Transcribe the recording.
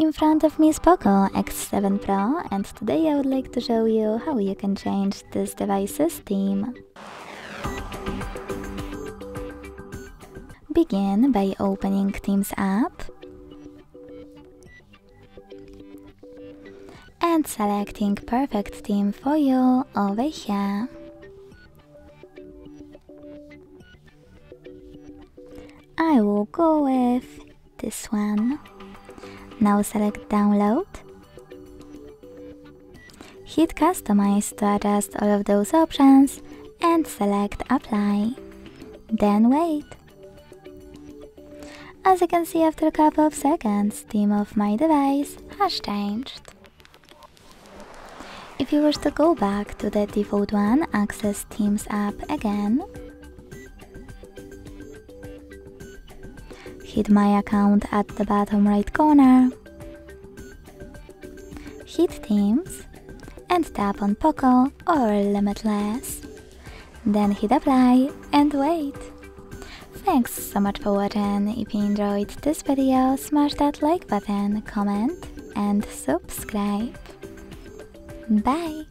In front of me is Poco X7 Pro and today I would like to show you how you can change this device's theme. Begin by opening Themes app and selecting perfect theme for you over here. I will go with this one. Now select download. Hit customize to adjust all of those options and select apply. Then wait. As you can see after a couple of seconds, theme of my device has changed. If you wish to go back to the default one, access Themes app again. Hit my account at the bottom right corner. Hit Themes and tap on Poco or Limitless. Then hit apply and wait. Thanks so much for watching. If you enjoyed this video, smash that like button, comment and subscribe. Bye!